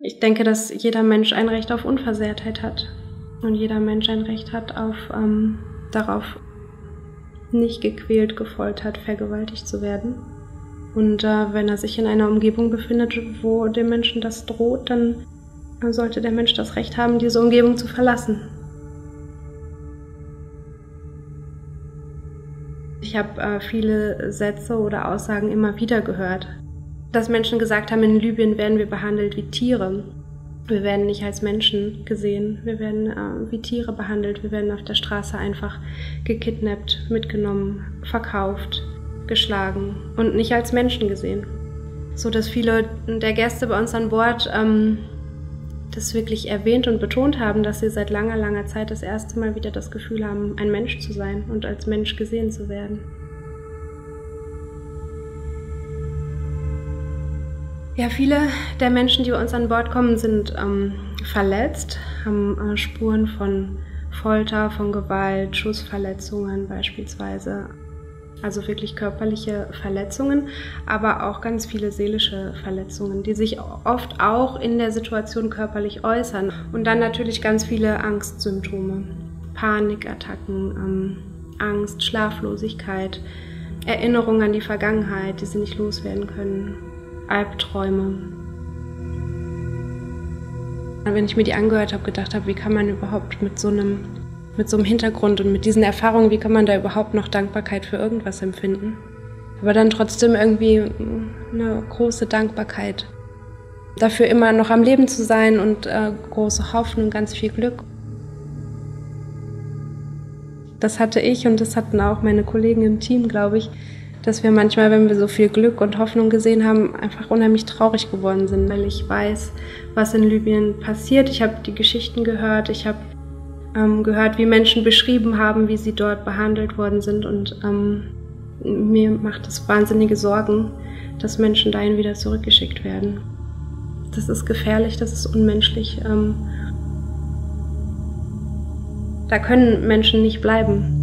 Ich denke, dass jeder Mensch ein Recht auf Unversehrtheit hat und jeder Mensch ein Recht hat auf ähm, darauf, nicht gequält, gefoltert, vergewaltigt zu werden. Und äh, wenn er sich in einer Umgebung befindet, wo dem Menschen das droht, dann sollte der Mensch das Recht haben, diese Umgebung zu verlassen. Ich habe äh, viele Sätze oder Aussagen immer wieder gehört, dass Menschen gesagt haben, in Libyen werden wir behandelt wie Tiere. Wir werden nicht als Menschen gesehen, wir werden äh, wie Tiere behandelt, wir werden auf der Straße einfach gekidnappt, mitgenommen, verkauft, geschlagen und nicht als Menschen gesehen. So dass viele der Gäste bei uns an Bord ähm, das wirklich erwähnt und betont haben, dass sie seit langer, langer Zeit das erste Mal wieder das Gefühl haben, ein Mensch zu sein und als Mensch gesehen zu werden. Ja, viele der Menschen, die bei uns an Bord kommen, sind ähm, verletzt, haben äh, Spuren von Folter, von Gewalt, Schussverletzungen beispielsweise. Also wirklich körperliche Verletzungen, aber auch ganz viele seelische Verletzungen, die sich oft auch in der Situation körperlich äußern. Und dann natürlich ganz viele Angstsymptome, Panikattacken, ähm, Angst, Schlaflosigkeit, Erinnerungen an die Vergangenheit, die sie nicht loswerden können, Albträume. Wenn ich mir die angehört habe, gedacht habe, wie kann man überhaupt mit so einem mit so einem Hintergrund und mit diesen Erfahrungen, wie kann man da überhaupt noch Dankbarkeit für irgendwas empfinden? Aber dann trotzdem irgendwie eine große Dankbarkeit dafür immer noch am Leben zu sein und äh, große Hoffnung, ganz viel Glück. Das hatte ich und das hatten auch meine Kollegen im Team, glaube ich, dass wir manchmal, wenn wir so viel Glück und Hoffnung gesehen haben, einfach unheimlich traurig geworden sind, weil ich weiß, was in Libyen passiert. Ich habe die Geschichten gehört, ich habe ähm, gehört, wie Menschen beschrieben haben, wie sie dort behandelt worden sind. Und ähm, mir macht es wahnsinnige Sorgen, dass Menschen dahin wieder zurückgeschickt werden. Das ist gefährlich, das ist unmenschlich. Ähm, da können Menschen nicht bleiben.